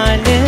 finales.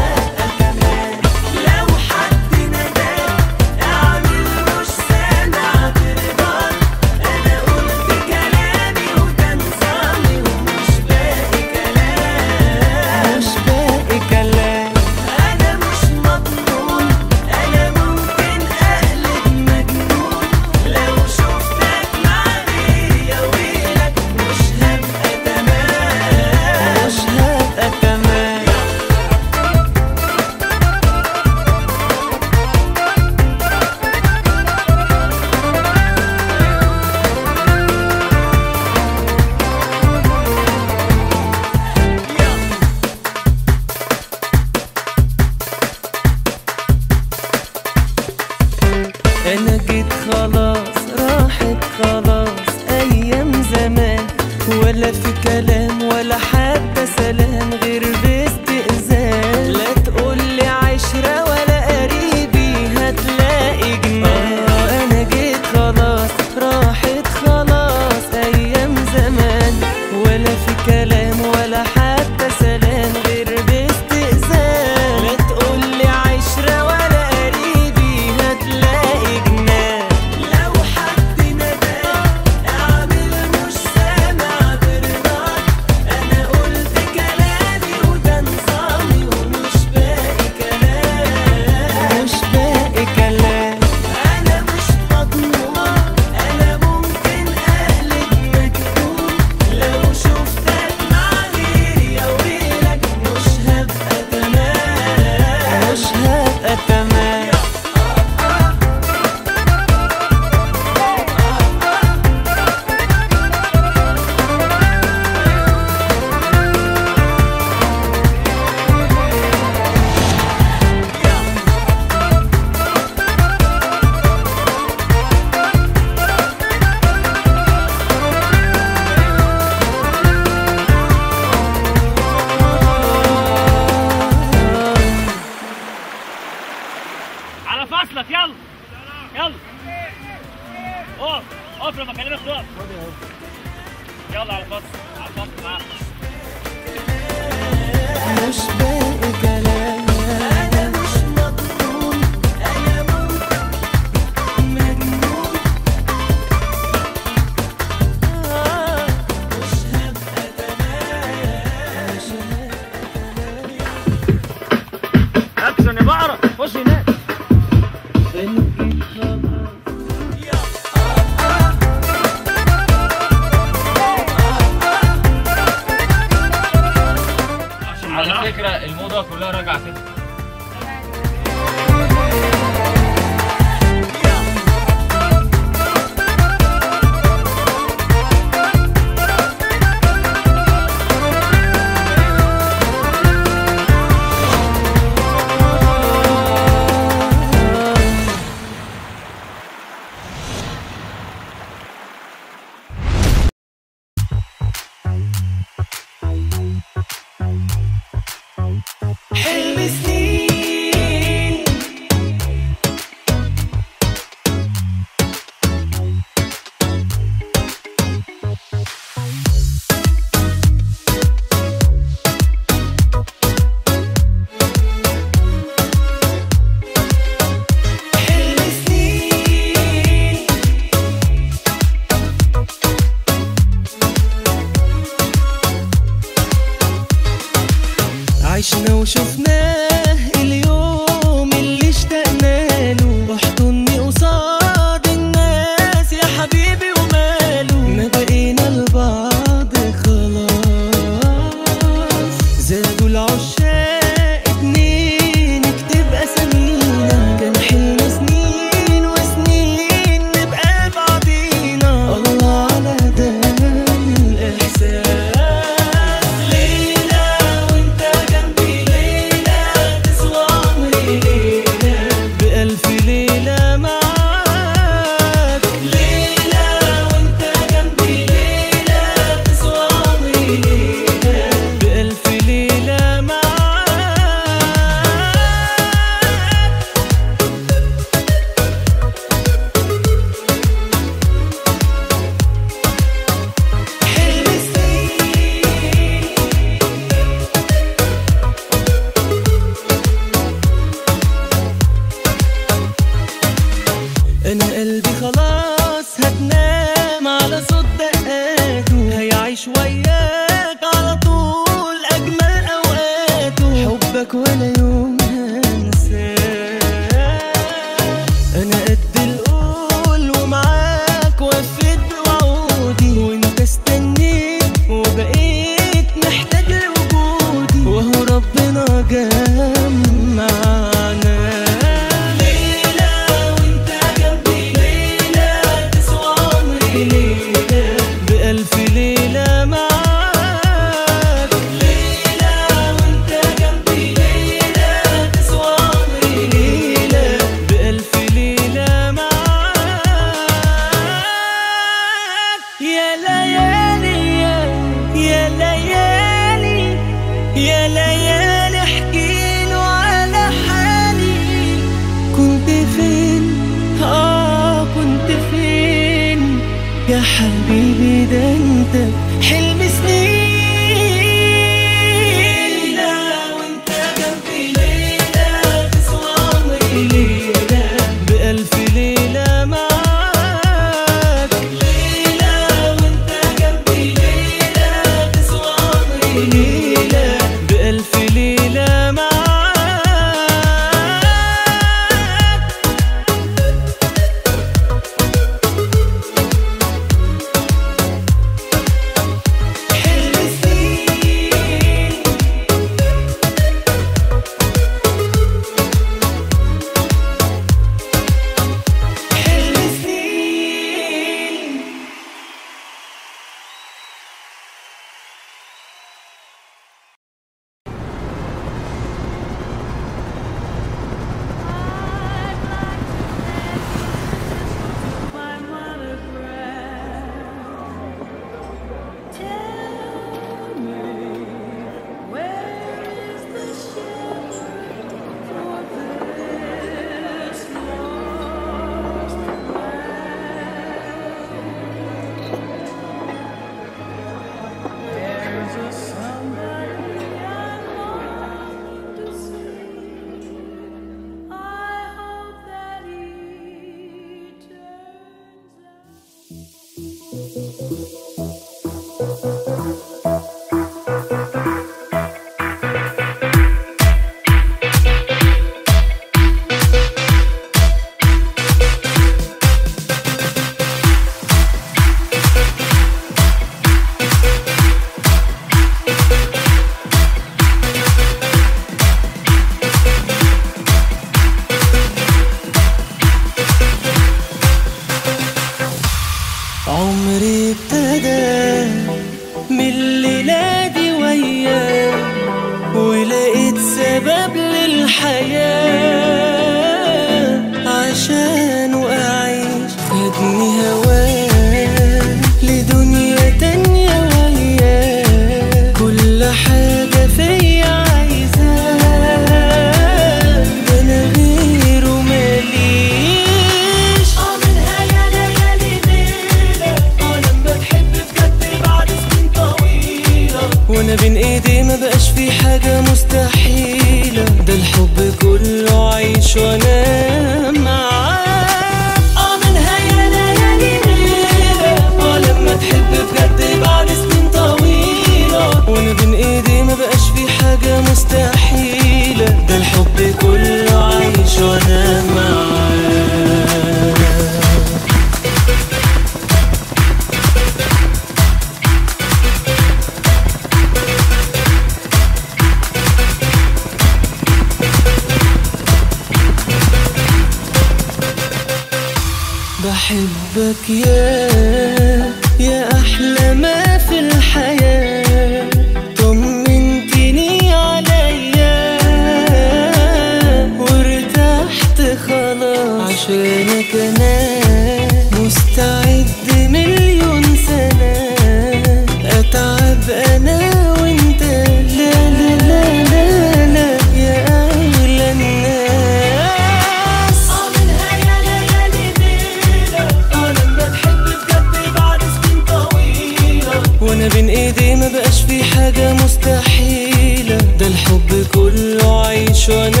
مبقاش في حاجة مستحيلة ده الحب كله عيش وأنا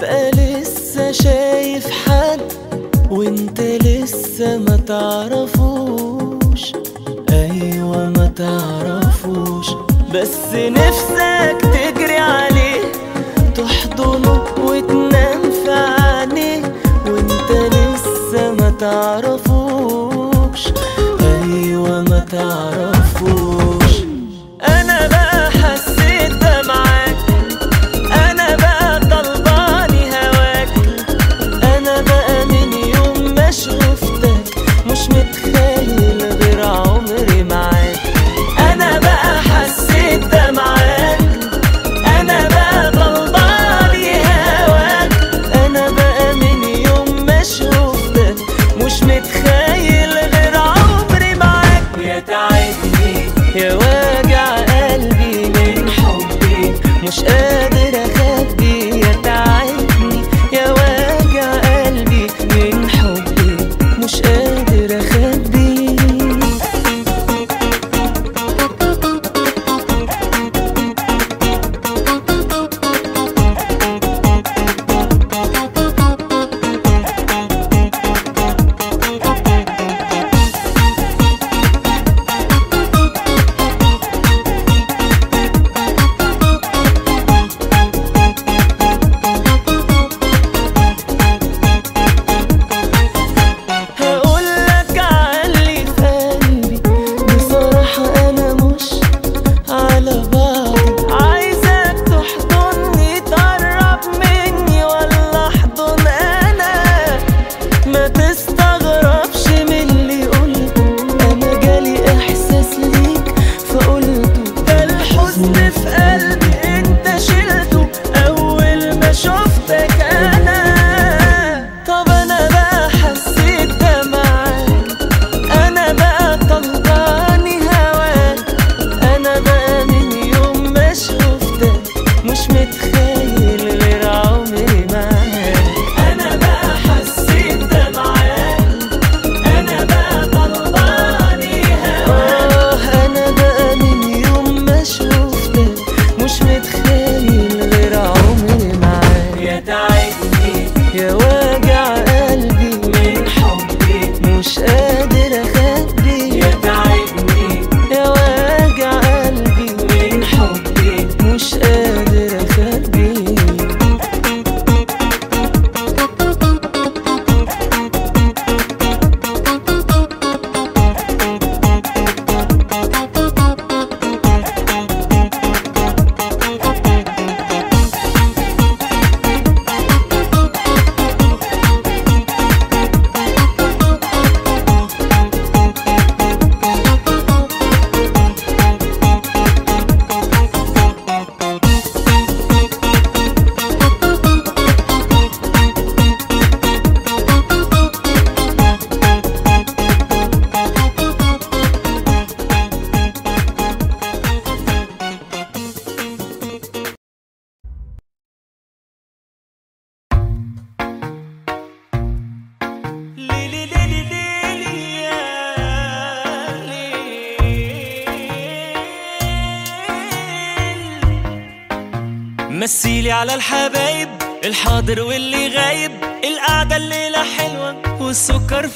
تبقى لسه شايف حد وانت لسه ما تعرفوش. أيوه ما تعرفوش. بس نفسك تجري عليه تحضنه وتنام في عينيه وانت لسه ما تعرفوش. أيوه ما تعرفوش.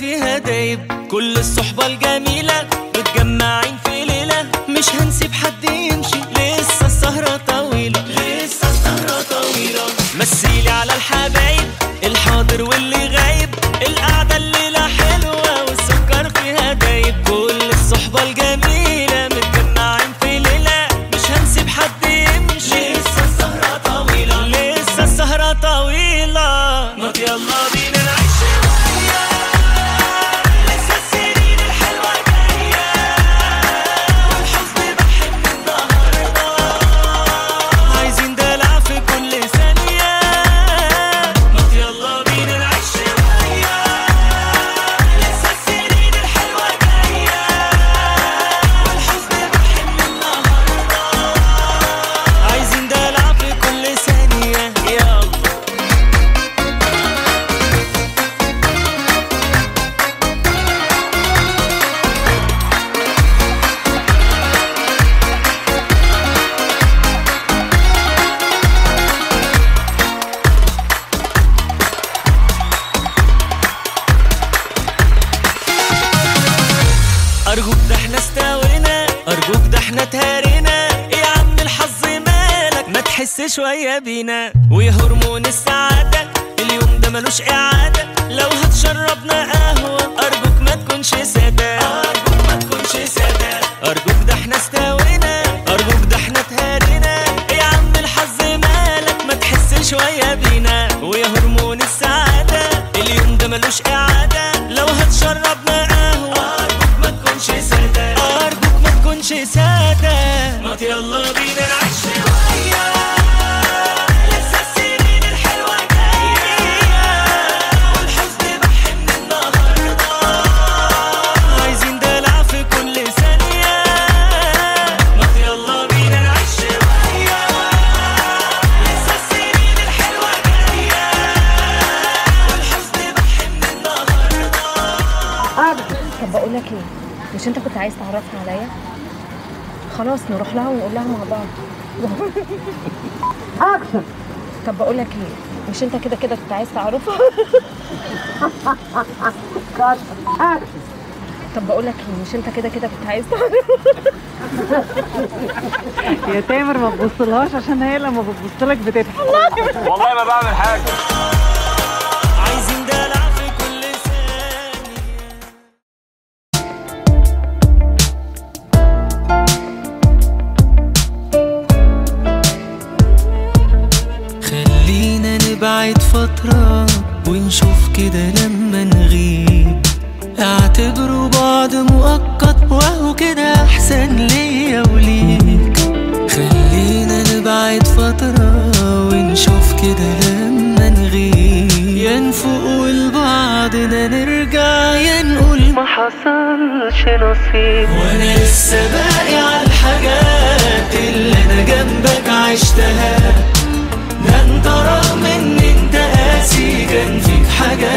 فيها دايب. كل الصحاب شوية بينا ويهرمون السعادة. اليوم ده ملوش إعادة. خلاص نروح لها ونقول لها مع بعض. اكشن طب بقول لك إيه؟ مش أنت كده كده كنت عايز تعرفها اكشن طب بقول لك إيه؟ مش أنت كده كده كنت عايز تعرفها يا تامر ما تبصلهاش عشان هي لما بتبص لك بتضحك. والله ما بعمل حاجة. كده لما نغيب. اعتبروا بعض مؤقت وهو كده أحسن ليا وليك. خلينا نبعد فترة ونشوف كده لما نغيب. يا نفوق لبعضنا نرجع يا نقول ما حصلش نصيب. 하가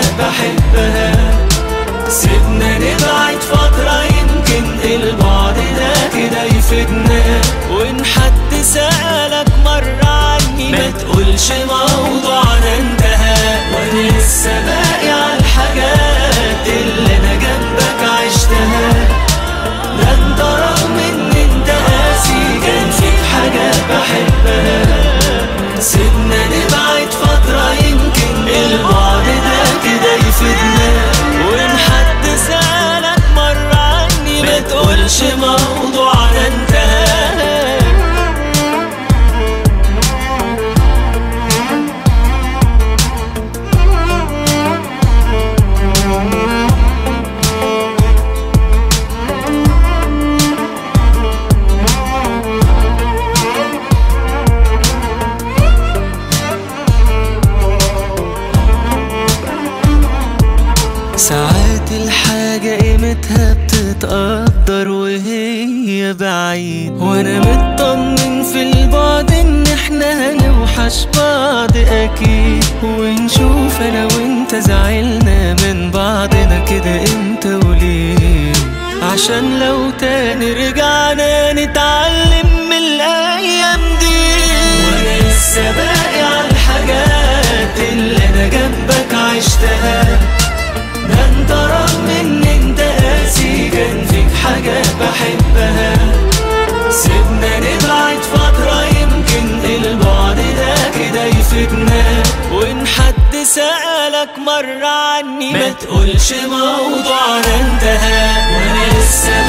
لك مر عني ما تقولش موضوعنا انتهى وأنا لسه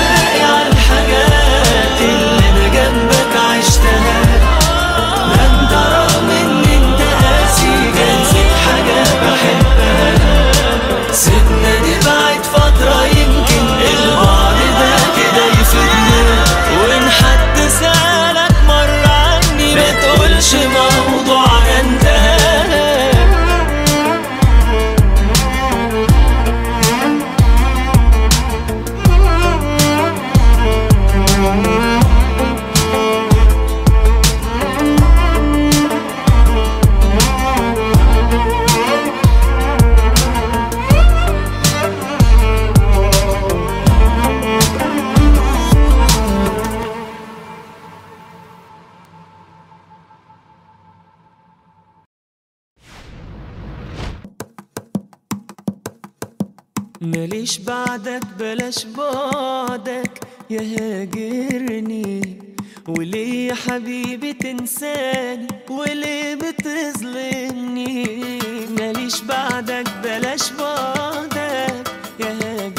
مش بعدك بلاش بعدك. يهاجرني وليه يا حبيبي تنساني؟ وليه بتظلمني؟ ماليش بعدك بلاش بعدك. يهاجرني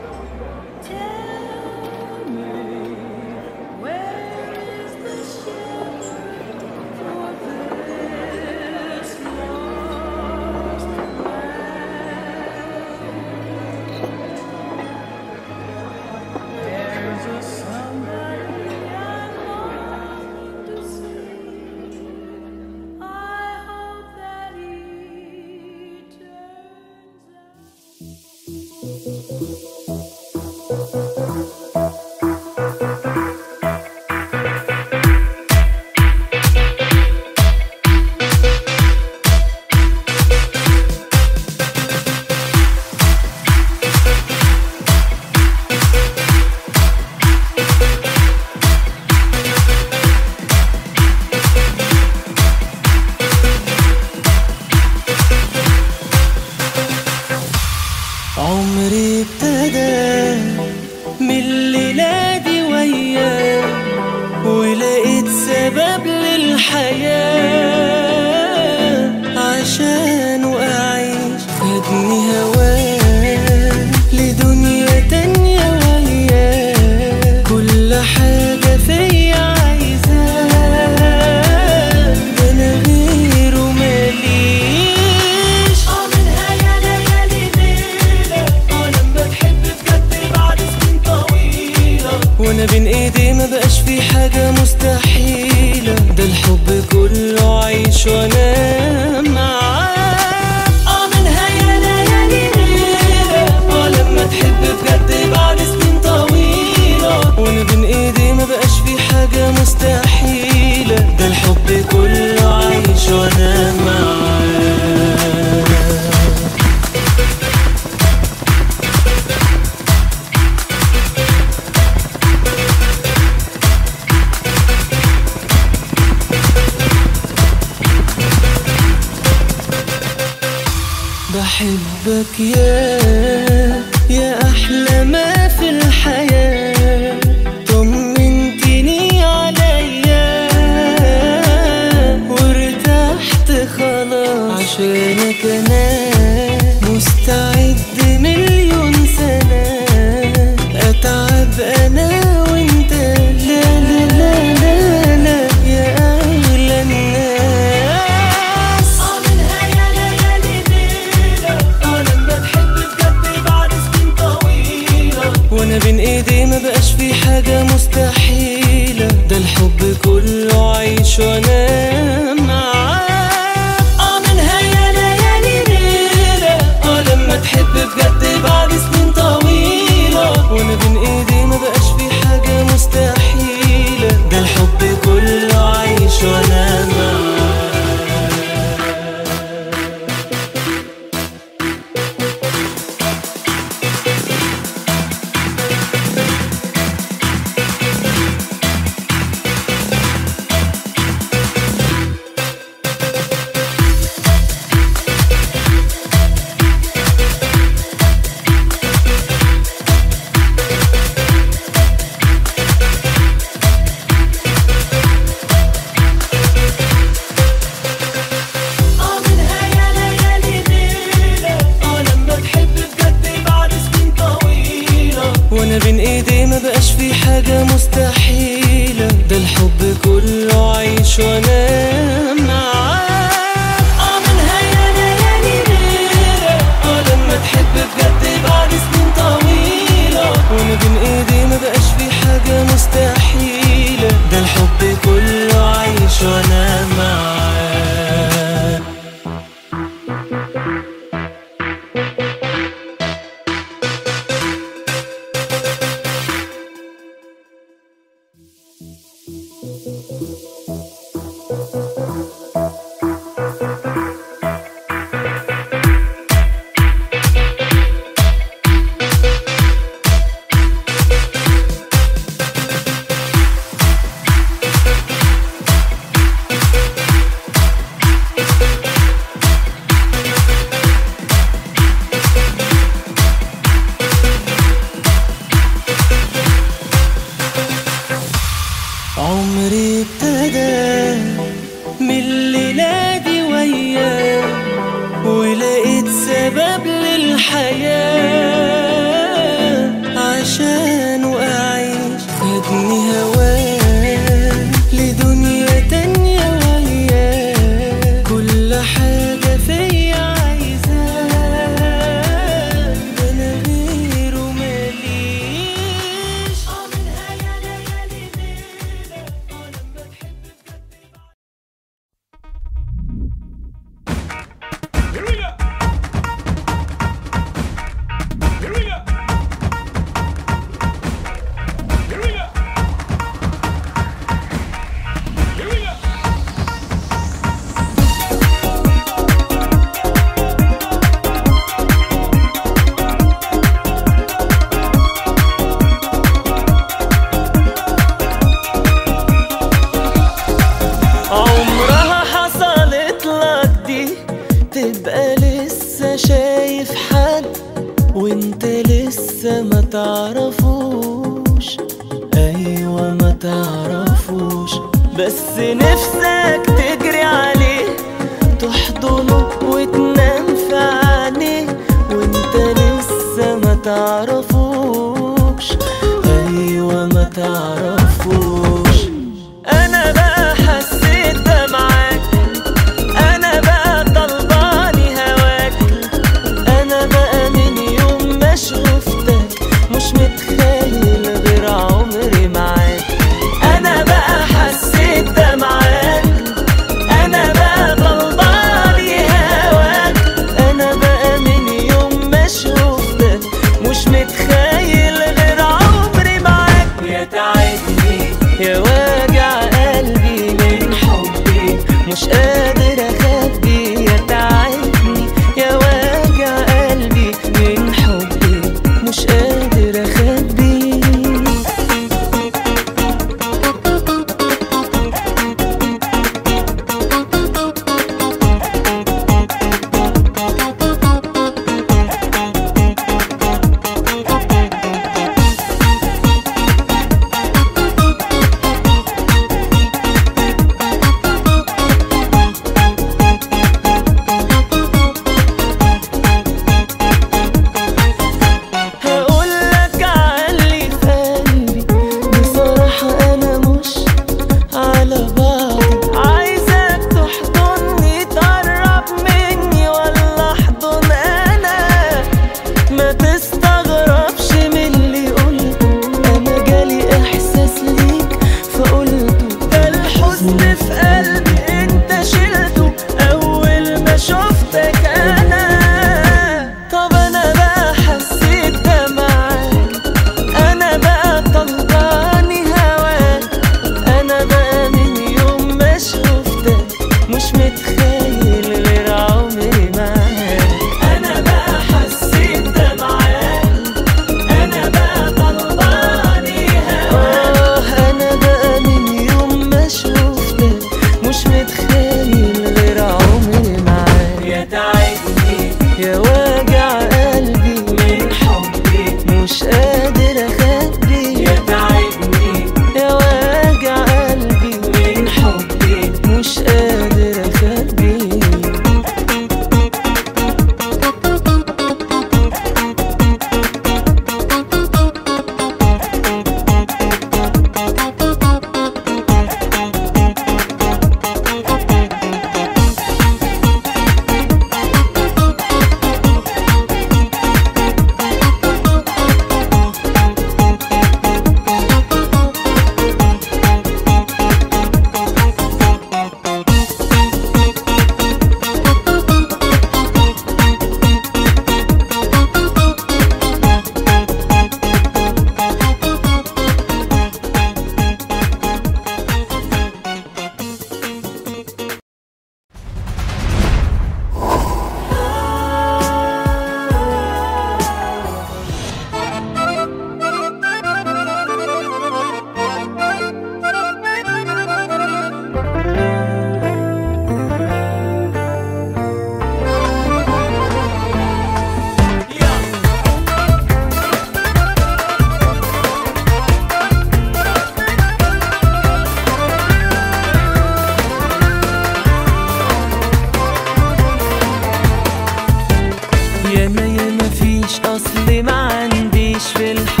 يانا فيش أصل ما عنديش في الحب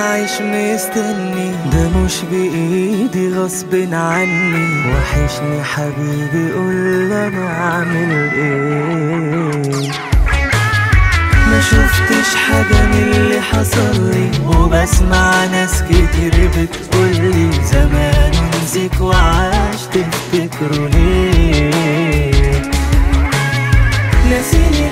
العيش مستني. ده مش بإيدي غصب عني. وحشني حبيبي قول أنا أعمل إيه؟ ما شفتش حاجة من اللي حصل لي. وبسمع ناس كتير بتقولي زمان نسيك وعاش تفتكروا ليه؟ نسيني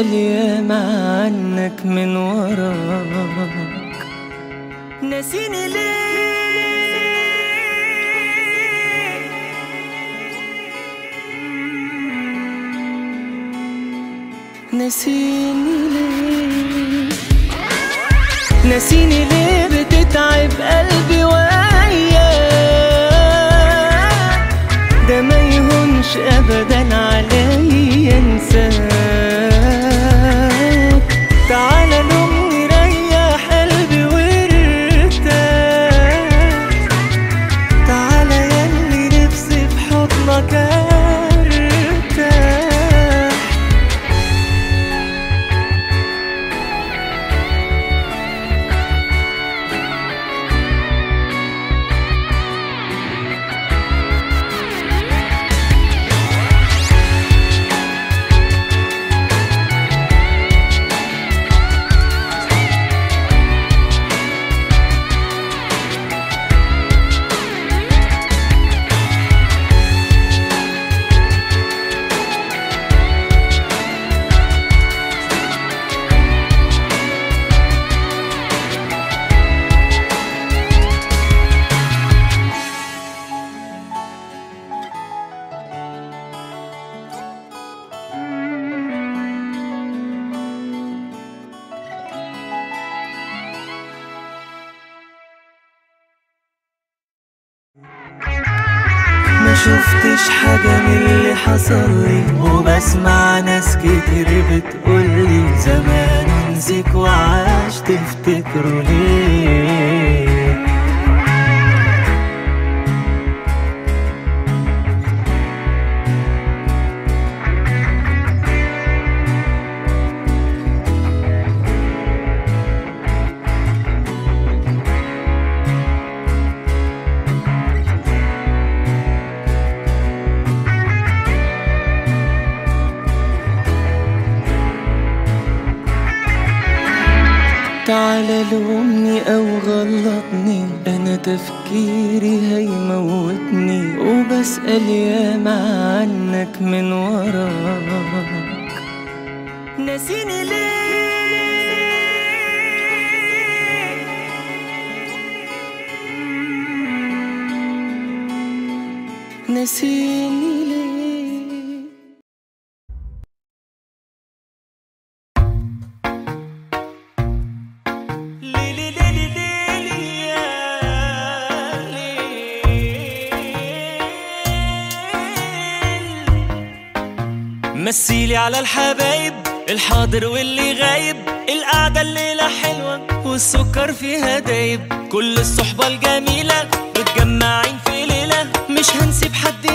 اليوم عنك من وراك. ناسيني ليه؟ ناسيني ليه؟ ناسيني ليه بتتعب قلبي؟ على الحبايب الحاضر واللي غايب القعدة الليلة حلوة والسكر فيها دايب. كل الصحبة الجميلة متجمعين في ليلة مش هنسيب حد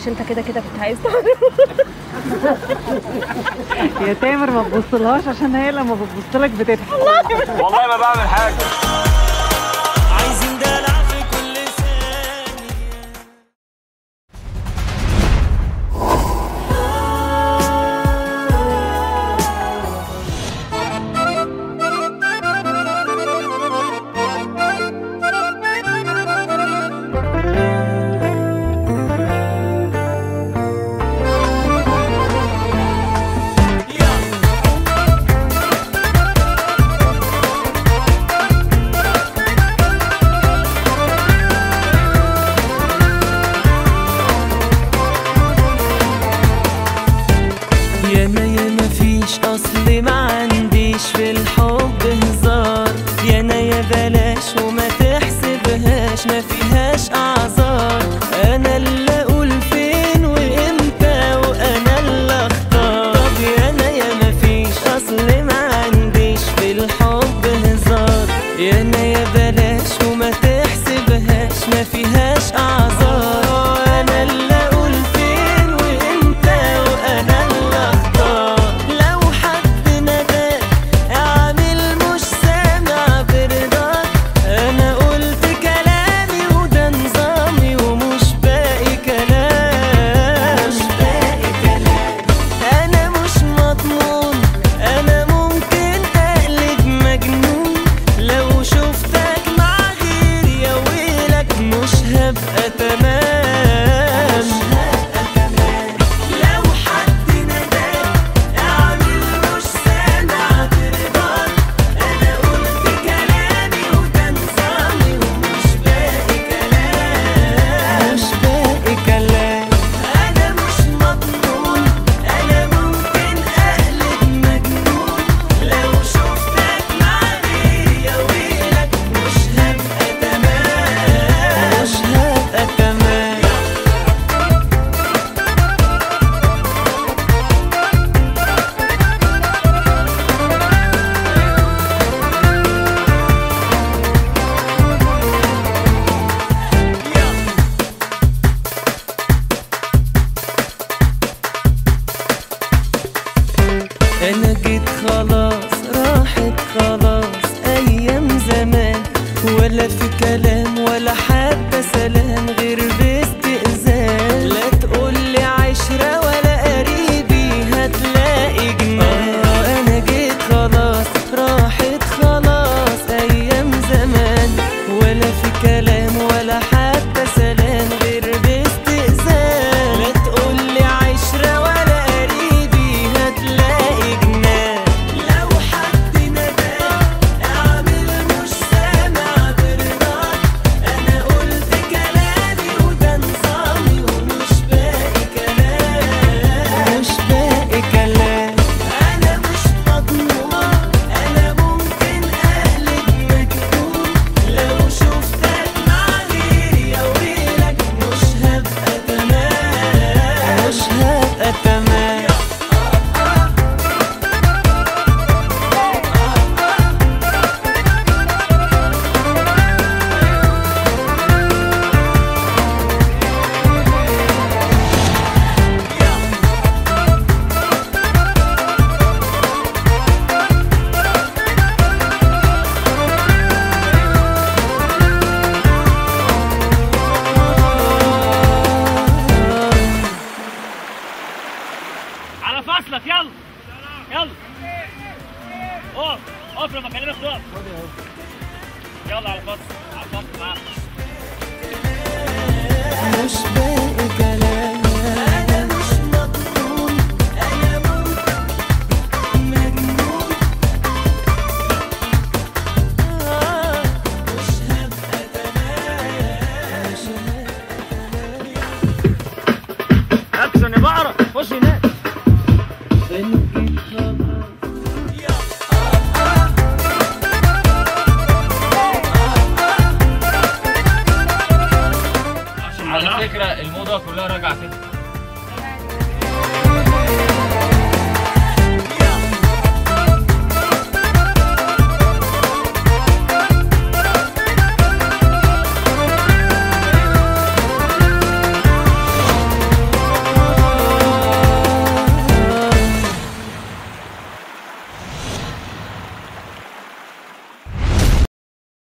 مش انت كده كده كنت عايز يا تامر ما تبصلهاش عشان هي لما بتبصلك بتضحك. والله ما بعمل حاجة.